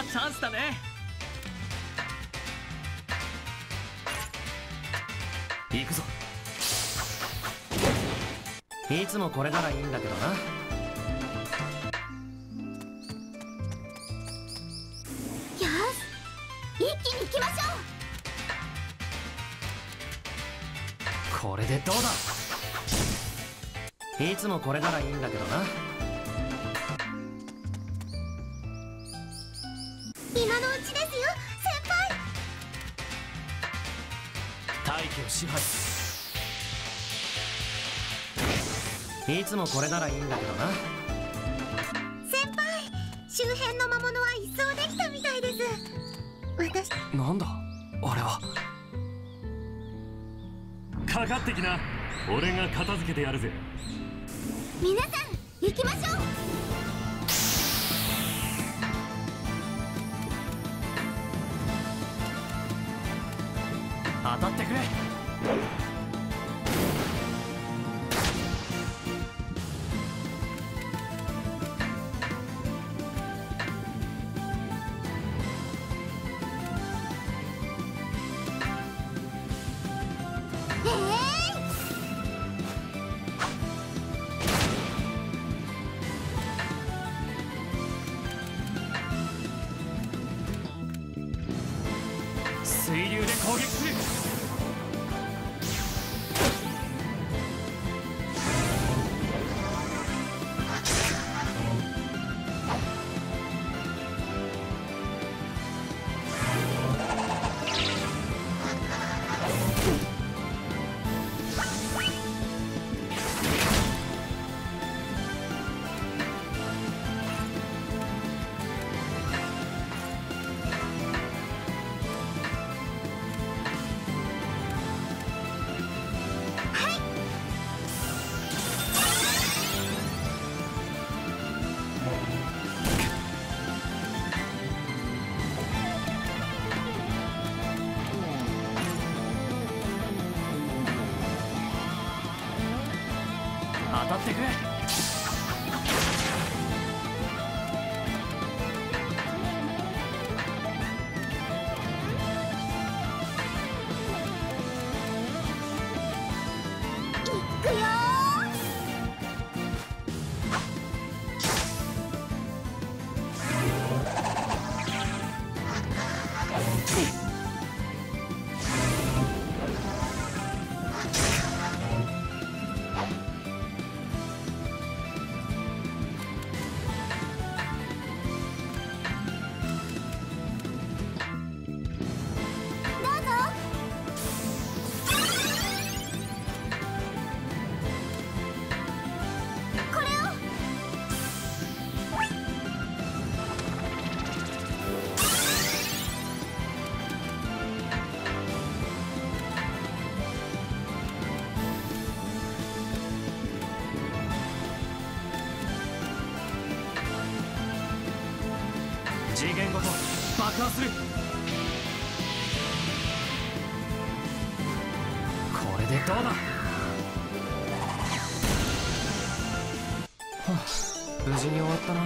はチャンスだね。行くぞ。いつもこれならいいんだけどな。よし一気に行きましょこれでどうだ。いつもこれならいいんだけどな支配。いつもこれならいいんだけどな。先輩周辺の魔物は一掃できたみたいです。私。なんだ？あれは。かかってきな。俺が片付けてやるぜ。皆さん行きましょう。当たってくれえくよ次元ごと爆破する。これでどうだ？はあ無事に終わったな。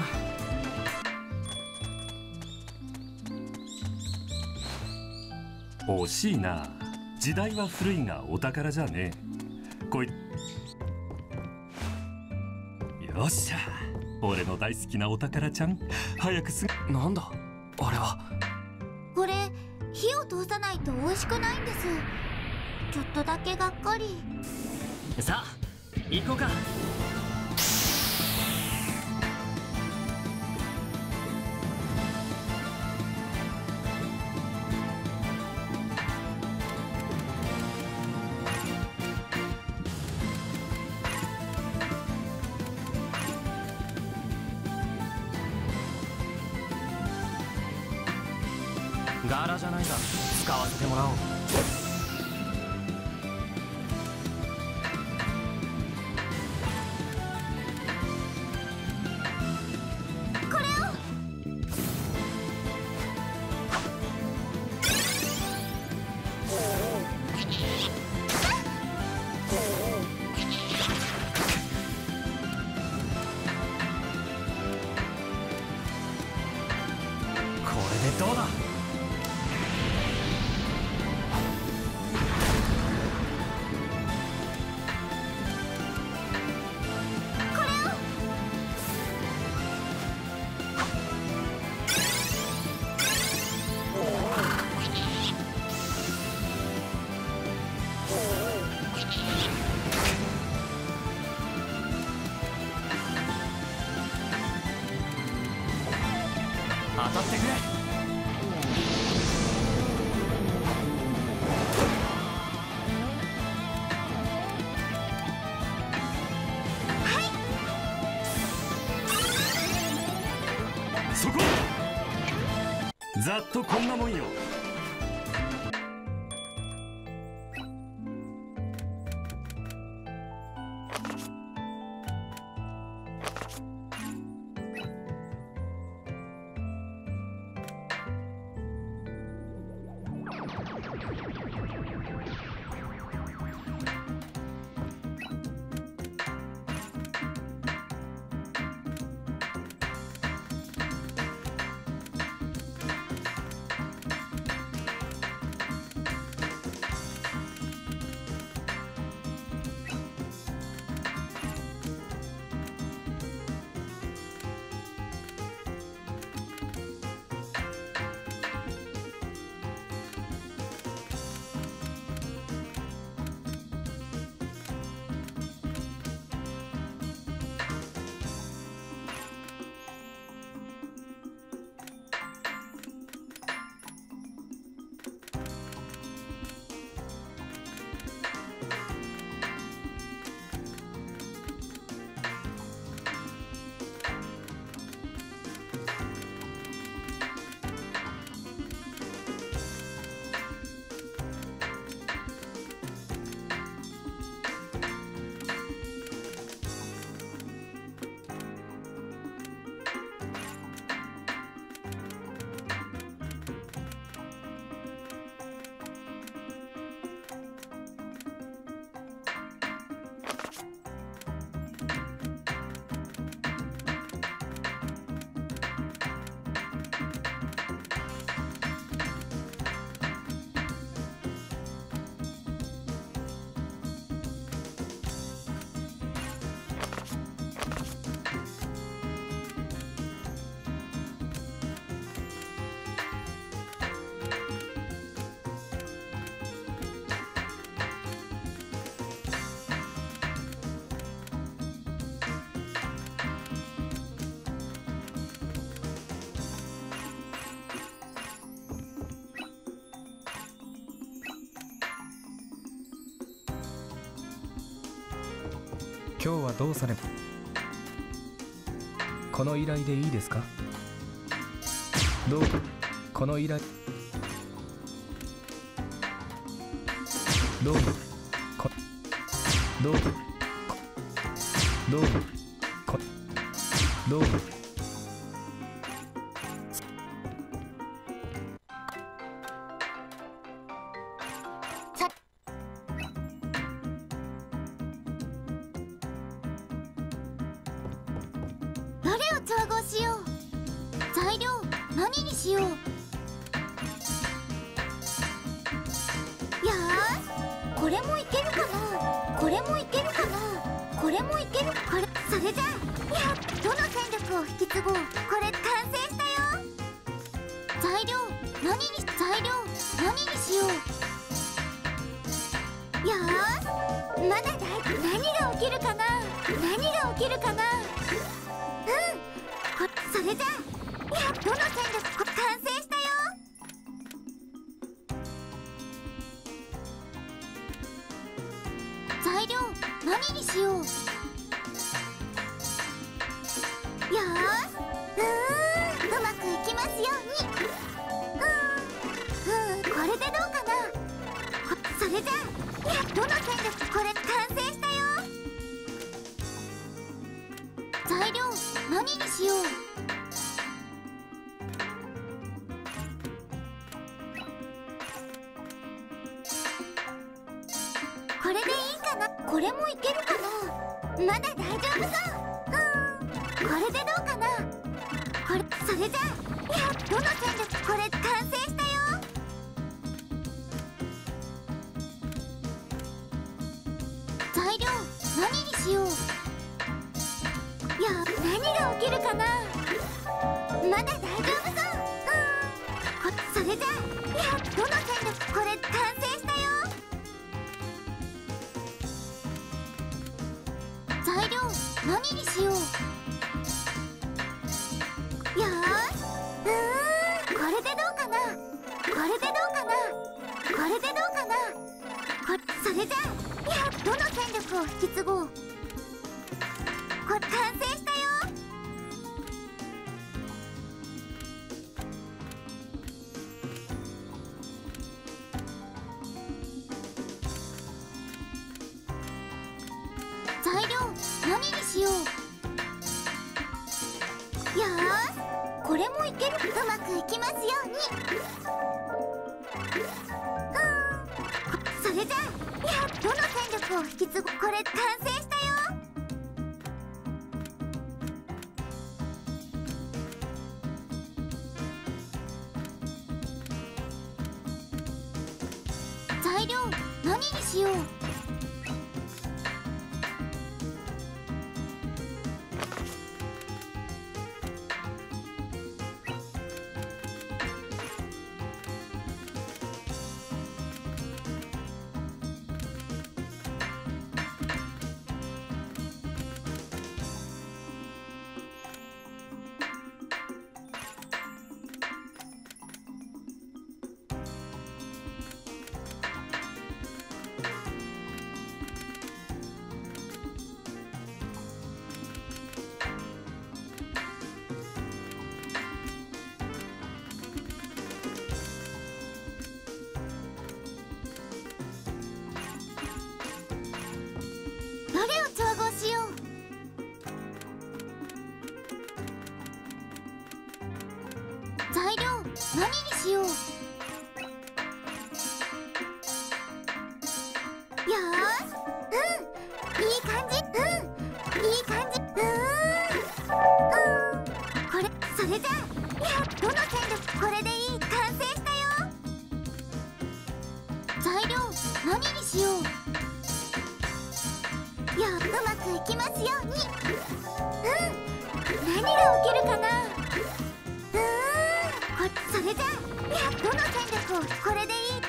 惜しいな。時代は古いがお宝じゃねえ。こい。よっしゃ。俺の大好きなお宝ちゃん。早くすなんだ？あれは。これ火を通さないと美味しくないんです。ちょっとだけがっかり。さあ行こうか柄じゃないが使わせてもらおう。とこんなもんよ。今日はどうされこの依頼でいいですか？どう？この依頼。どう？もこどう？もこどう？もこどう？もこれもいけるかな？これもいけるこれそれじゃあやっどの戦力を引き継ごう？これ完成したよ。材料何に材料？何にしよう？よーしまだだい何が起きるかな？何が起きるかな？何これもいけるかなまだ大丈夫そううん。これでどうかな?これそれじゃあやどの戦力これ完成したよ。材料何にしよ。ういや何が起きるかな?まだ大丈夫?对。これ完成それじゃあどの戦力これでいい完成したよ材料何にしよういやうまくいきますようにうん何が起きるかなうーんこそれじゃあどの戦力をこれでいい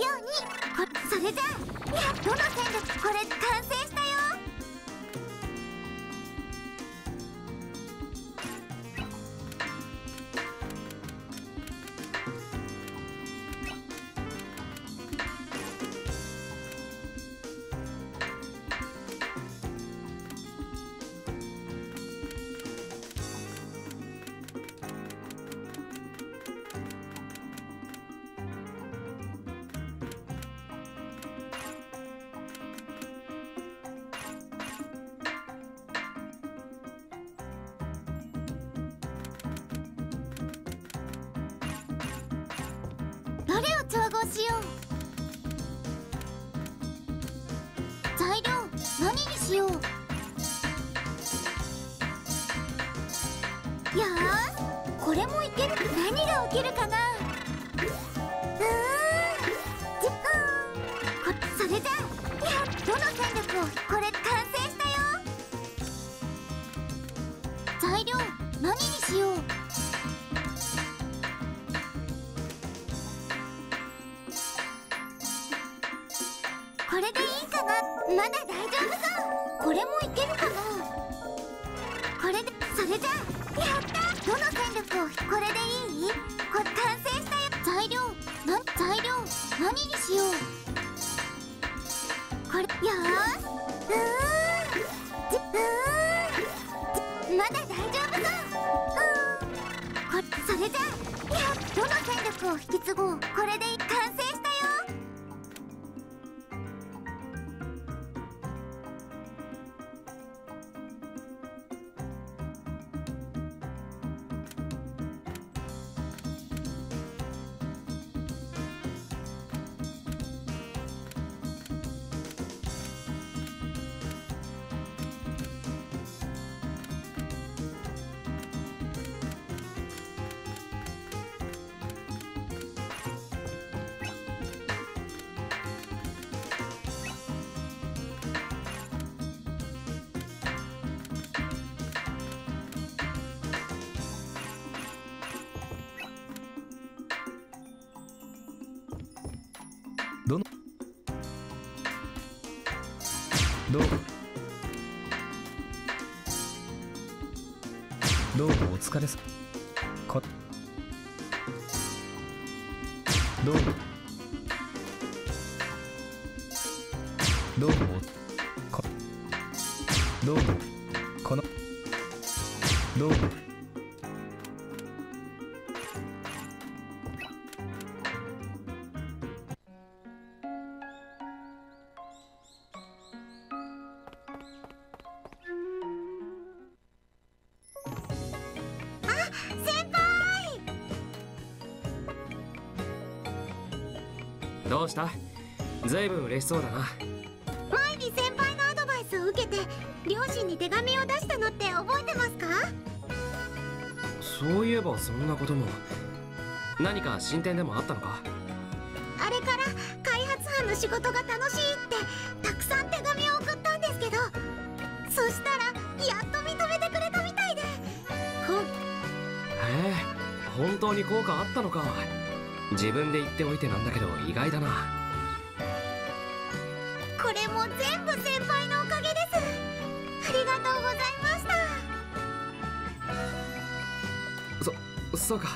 ように。それじゃあ。どの線でこれ完成した何が起きるかな？どうもどうもお疲れさこどうもどうもこどうもこのどうもそうだな。前に先輩のアドバイスを受けて両親に手紙を出したのって覚えてますか？そういえばそんなことも。何か進展でもあったのか？あれから開発班の仕事が楽しいってたくさん手紙を送ったんですけどそしたらやっと認めてくれたみたいで。ほへえ本当に効果あったのか。自分で言っておいてなんだけど意外だなそそうか。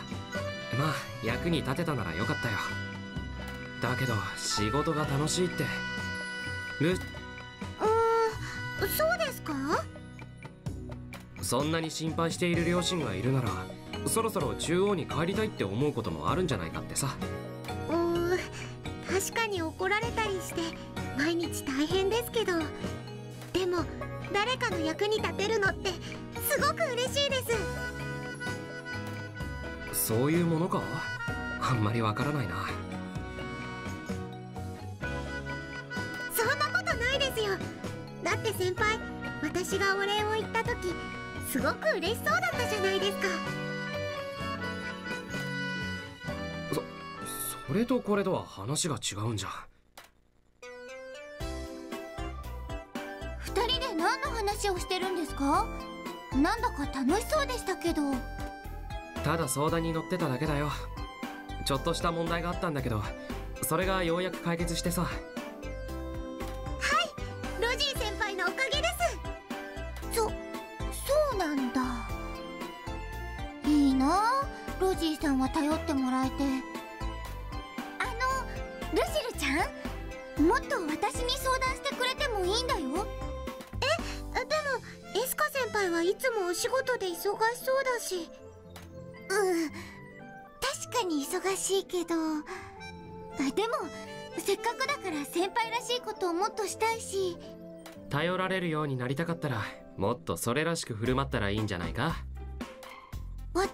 まあ役に立てたならよかったよ。だけど仕事が楽しいって。ルうーんそうですか？そんなに心配している両親がいるならそろそろ中央に帰りたいって思うこともあるんじゃないかってさ。うーん確かに怒られたりして毎日大変ですけどでも誰かの役に立てるのってすごく嬉しいですそういうものか？あんまりわからないな。そんなことないですよ。だって先輩私がお礼を言った時すごく嬉しそうだったじゃないですか。それとこれとは話が違うんじゃ。二人で何の話をしてるんですか？なんだか楽しそうでしたけどただ相談に乗ってただけだよ。ちょっとした問題があったんだけどそれがようやく解決してさ。はいロジー先輩のおかげです。そそうなんだ。いいなあロジーさんは頼ってもらえて。あのルシルちゃん？もっと私に相談してくれてもいいんだよ。えでもエスカ先輩はいつもお仕事で忙しそうだし。うん。確かに忙しいけど。あでもせっかくだから先輩らしいことをもっとしたいし。頼られるようになりたかったらもっとそれらしく振る舞ったらいいんじゃないか？私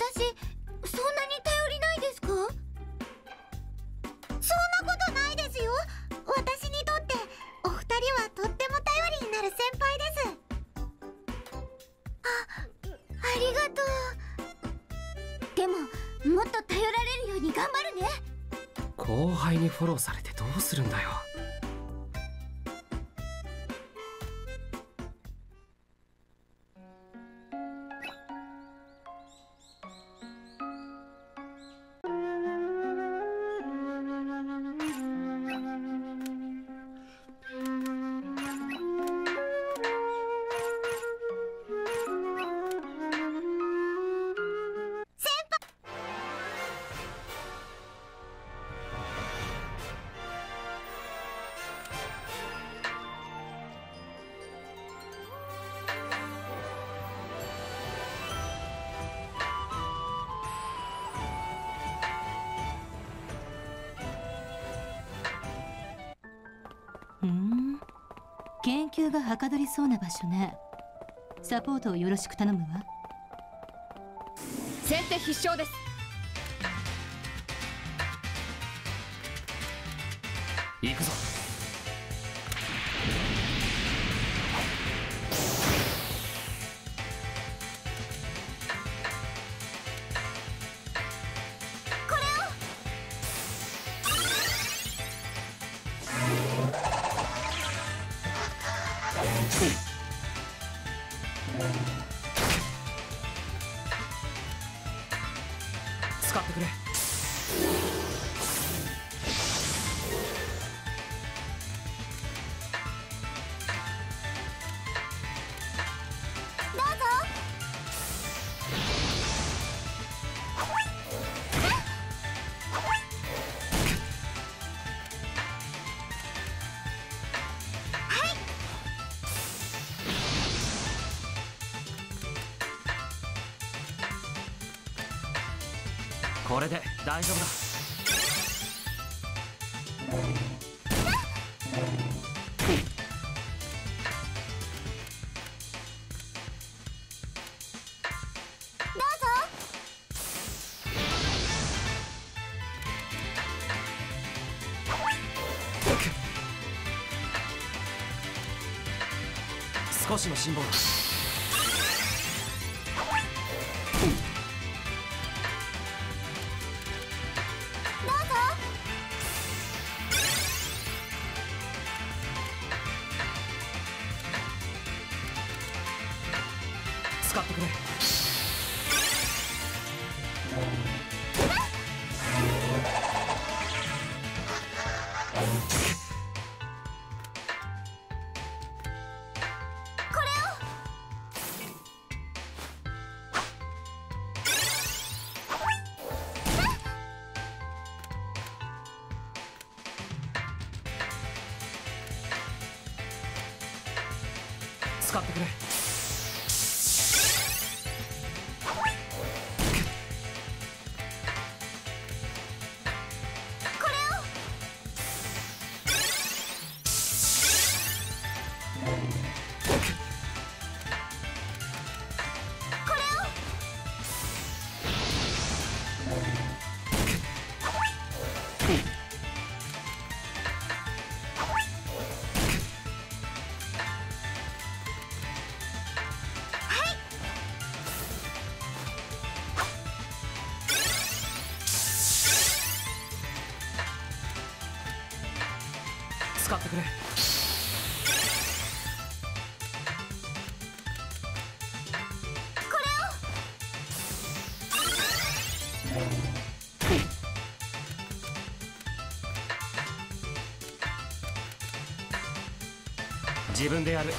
フォローされてどうするんだよ。研究がはかどりそうな場所ね。サポートをよろしく頼むわ。先手必勝です。使大丈夫だ。どうぞ。少しの辛抱だ使ってくれ。自分でやる。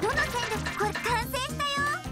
どの戦力これ完成したよ。